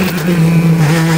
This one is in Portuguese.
Mm-hmm.